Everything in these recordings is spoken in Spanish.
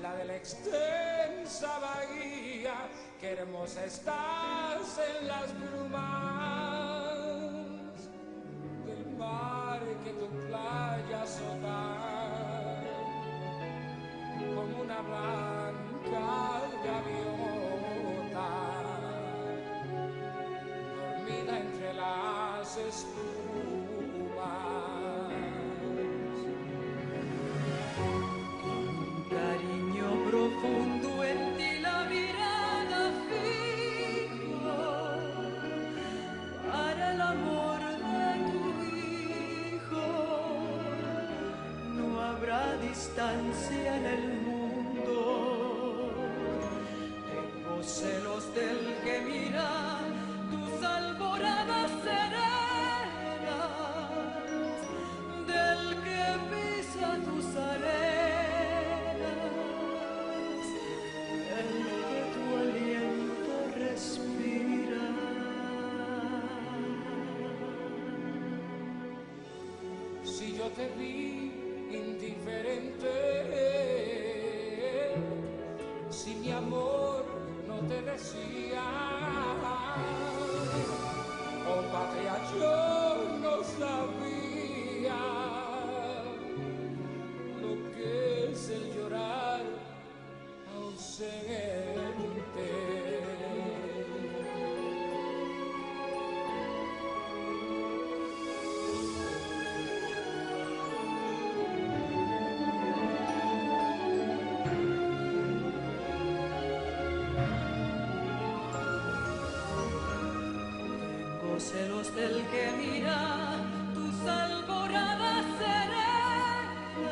la de la extensa bahía, que hermosa estás en las brumas del mar que tu playa azota como una blanca gaviota dormida entre las espumas. Distancia en el mundo. Tengo celos del que mira tus alboradas serenas, del que pisa tus arenas, del que tu aliento respira. Si yo te vi indiferente, si mi amor Celos del que mira tus alboradas serenas,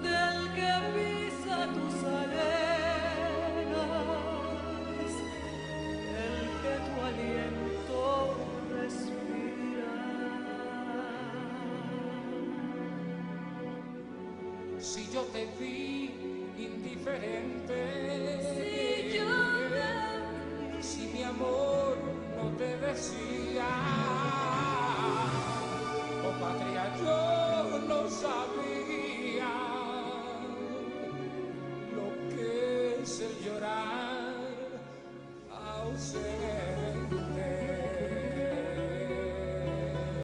del que pisa tus arenas, del que tu aliento respira. Si yo te vi indiferente, Si yo Oh patria, yo no sabía lo que es el llorar.